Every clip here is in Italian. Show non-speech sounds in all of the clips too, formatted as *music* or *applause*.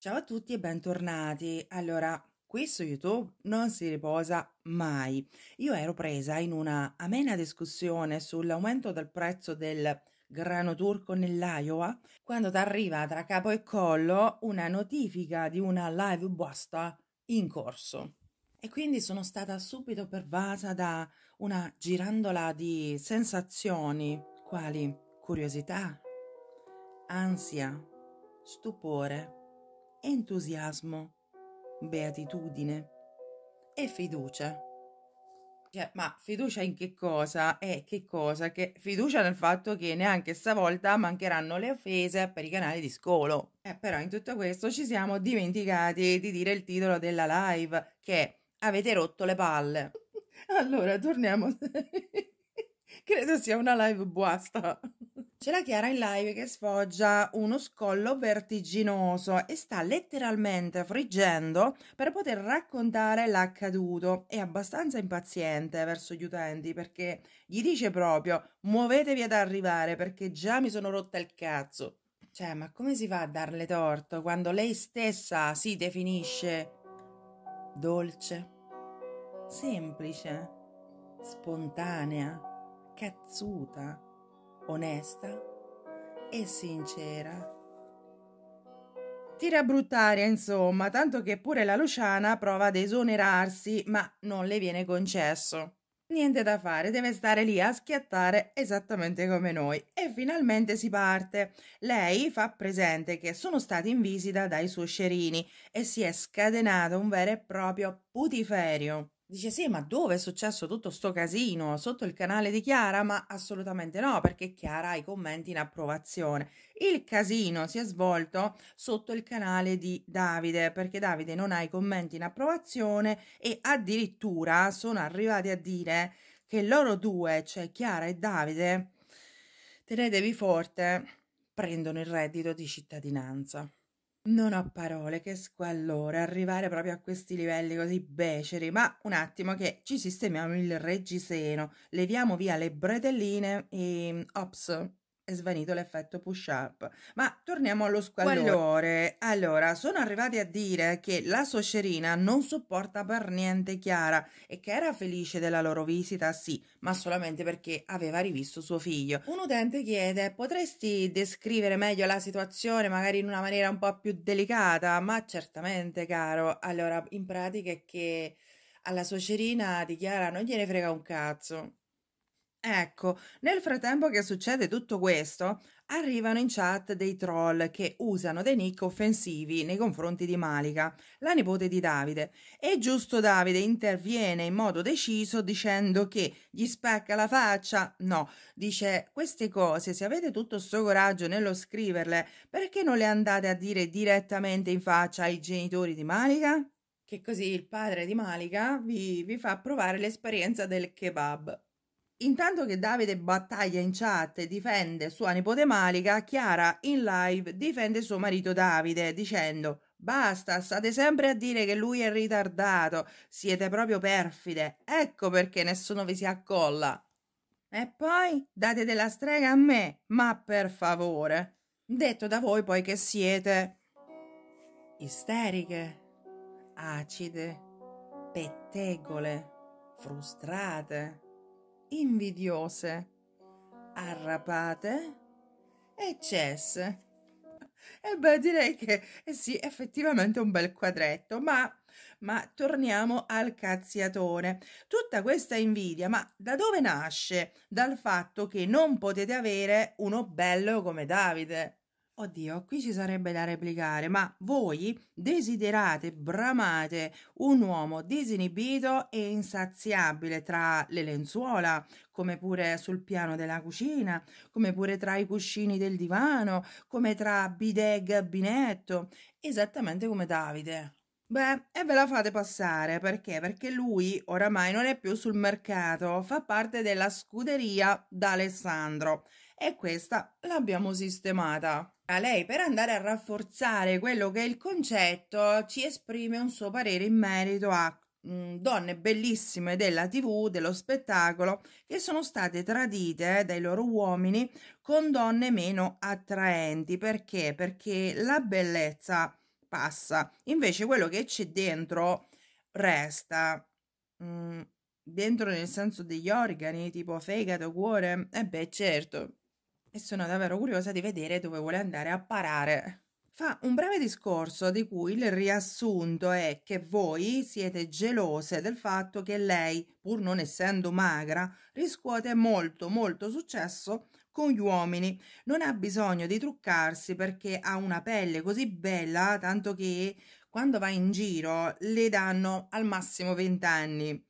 Ciao a tutti e bentornati. Allora, qui su YouTube non si riposa mai. Io ero presa in una amena discussione sull'aumento del prezzo del grano turco nell'Iowa quando ti arriva tra capo e collo una notifica di una live basta in corso. E quindi sono stata subito pervasa da una girandola di sensazioni quali curiosità, ansia, stupore entusiasmo, beatitudine e fiducia. Cioè, ma fiducia in che cosa? E eh, che cosa? Che fiducia nel fatto che neanche stavolta mancheranno le offese per i canali di scolo. Eh, però in tutto questo ci siamo dimenticati di dire il titolo della live, che avete rotto le palle. *laughs* allora, torniamo. *laughs* Credo sia una live buasta. C'è la Chiara in live che sfoggia uno scollo vertiginoso e sta letteralmente friggendo per poter raccontare l'accaduto. È abbastanza impaziente verso gli utenti perché gli dice proprio muovetevi ad arrivare perché già mi sono rotta il cazzo. Cioè, ma come si fa a darle torto quando lei stessa si definisce dolce, semplice, spontanea, cazzuta? Onesta e sincera. Tira bruttaria, insomma, tanto che pure la Luciana prova ad esonerarsi, ma non le viene concesso. Niente da fare, deve stare lì a schiattare esattamente come noi. E finalmente si parte. Lei fa presente che sono stati in visita dai suoccerini e si è scatenato un vero e proprio putiferio. Dice sì, ma dove è successo tutto sto casino? Sotto il canale di Chiara? Ma assolutamente no, perché Chiara ha i commenti in approvazione. Il casino si è svolto sotto il canale di Davide, perché Davide non ha i commenti in approvazione e addirittura sono arrivati a dire che loro due, cioè Chiara e Davide, tenetevi forte, prendono il reddito di cittadinanza. Non ho parole, che squallore arrivare proprio a questi livelli così beceri, ma un attimo che ci sistemiamo il reggiseno, leviamo via le bretelline e ops, è svanito l'effetto push-up. Ma torniamo allo squallore. Allora, sono arrivati a dire che la soscerina non sopporta per niente Chiara e che era felice della loro visita, sì, ma solamente perché aveva rivisto suo figlio. Un utente chiede: Potresti descrivere meglio la situazione, magari in una maniera un po' più delicata? Ma certamente, caro. Allora, in pratica è che alla suocerina di Chiara non gliene frega un cazzo. Ecco, nel frattempo che succede tutto questo, arrivano in chat dei troll che usano dei nick offensivi nei confronti di Malika, la nipote di Davide. E giusto Davide interviene in modo deciso dicendo che gli spacca la faccia. No, dice queste cose, se avete tutto sto coraggio nello scriverle, perché non le andate a dire direttamente in faccia ai genitori di Malika? Che così il padre di Malika vi, vi fa provare l'esperienza del kebab. Intanto che Davide battaglia in chat e difende sua nipote Malika, Chiara in live difende suo marito Davide dicendo Basta, state sempre a dire che lui è ritardato, siete proprio perfide, ecco perché nessuno vi si accolla. E poi date della strega a me, ma per favore. Detto da voi poi che siete isteriche, acide, pettegole, frustrate invidiose, arrapate e cesse. E beh, direi che eh sì, effettivamente un bel quadretto, ma, ma torniamo al cazziatone. Tutta questa invidia, ma da dove nasce? Dal fatto che non potete avere uno bello come Davide. Oddio, qui ci sarebbe da replicare, ma voi desiderate, bramate un uomo disinibito e insaziabile tra le lenzuola, come pure sul piano della cucina, come pure tra i cuscini del divano, come tra bidet e gabinetto, esattamente come Davide. Beh, e ve la fate passare perché? Perché lui oramai non è più sul mercato, fa parte della scuderia d'Alessandro e questa l'abbiamo sistemata. A lei, per andare a rafforzare quello che è il concetto, ci esprime un suo parere in merito a mm, donne bellissime della TV, dello spettacolo, che sono state tradite dai loro uomini con donne meno attraenti. Perché? Perché la bellezza passa. Invece quello che c'è dentro resta. Mm, dentro nel senso degli organi, tipo fegato, cuore? Eh beh, certo. E sono davvero curiosa di vedere dove vuole andare a parare. Fa un breve discorso di cui il riassunto è che voi siete gelose del fatto che lei, pur non essendo magra, riscuote molto molto successo con gli uomini. Non ha bisogno di truccarsi perché ha una pelle così bella, tanto che quando va in giro le danno al massimo 20 anni.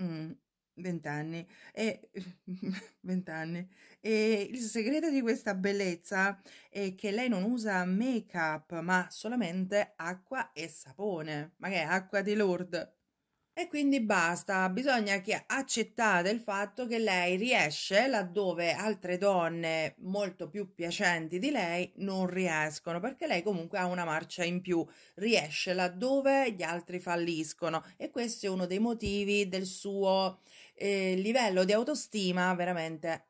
Mm, 20 anni. E *laughs* 20 anni. E il segreto di questa bellezza è che lei non usa make-up, ma solamente acqua e sapone. Ma che è acqua di Lourdes? E quindi basta, bisogna che accettate il fatto che lei riesce laddove altre donne molto più piacenti di lei non riescono, perché lei comunque ha una marcia in più, riesce laddove gli altri falliscono e questo è uno dei motivi del suo eh, livello di autostima veramente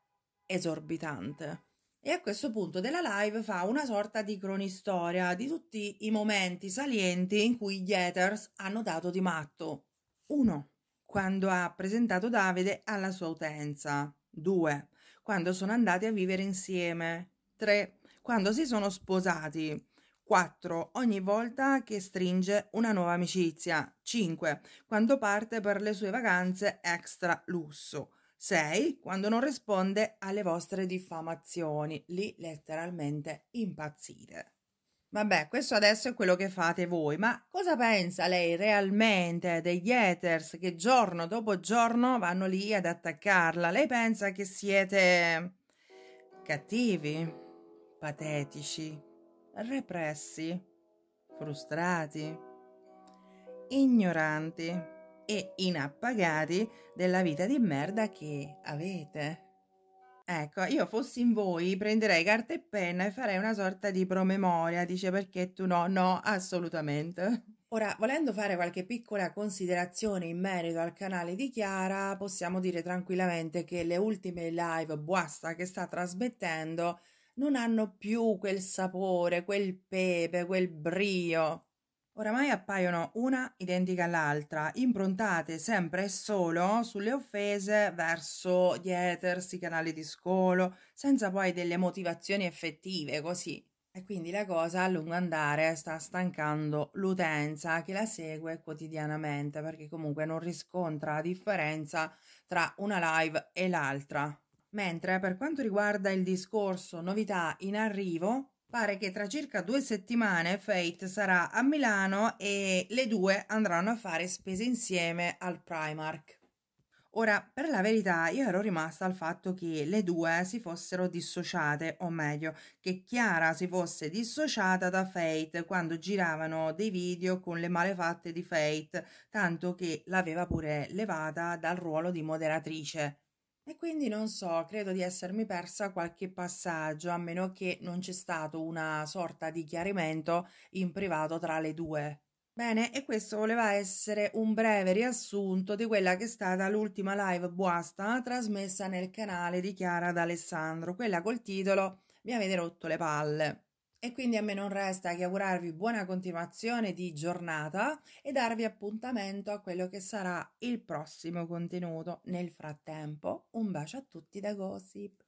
esorbitante. E a questo punto della live fa una sorta di cronistoria di tutti i momenti salienti in cui gli haters hanno dato di matto. 1. Quando ha presentato Davide alla sua utenza. 2. Quando sono andati a vivere insieme. 3. Quando si sono sposati. 4. Ogni volta che stringe una nuova amicizia. 5. Quando parte per le sue vacanze extra lusso. 6. Quando non risponde alle vostre diffamazioni, lì letteralmente impazzite. Vabbè, questo adesso è quello che fate voi, ma cosa pensa lei realmente degli haters che giorno dopo giorno vanno lì ad attaccarla? Lei pensa che siete cattivi, patetici, repressi, frustrati, ignoranti? e inappagati della vita di merda che avete. Ecco, io fossi in voi, prenderei carta e penna e farei una sorta di promemoria, dice perché tu no, no, assolutamente. Ora, volendo fare qualche piccola considerazione in merito al canale di Chiara, possiamo dire tranquillamente che le ultime live Buasta che sta trasmettendo non hanno più quel sapore, quel pepe, quel brio Oramai appaiono una identica all'altra, improntate sempre e solo sulle offese verso gli haters, i canali di scolo, senza poi delle motivazioni effettive, così. E quindi la cosa a lungo andare sta stancando l'utenza che la segue quotidianamente, perché comunque non riscontra la differenza tra una live e l'altra. Mentre per quanto riguarda il discorso novità in arrivo, Pare che tra circa due settimane Fate sarà a Milano e le due andranno a fare spese insieme al Primark. Ora, per la verità, io ero rimasta al fatto che le due si fossero dissociate, o meglio, che Chiara si fosse dissociata da Fate quando giravano dei video con le malefatte di Fate, tanto che l'aveva pure levata dal ruolo di moderatrice. E quindi non so, credo di essermi persa qualche passaggio, a meno che non c'è stato una sorta di chiarimento in privato tra le due. Bene, e questo voleva essere un breve riassunto di quella che è stata l'ultima live buasta trasmessa nel canale di Chiara d'Alessandro, quella col titolo Mi avete rotto le palle. E quindi a me non resta che augurarvi buona continuazione di giornata e darvi appuntamento a quello che sarà il prossimo contenuto. Nel frattempo, un bacio a tutti da Gossip.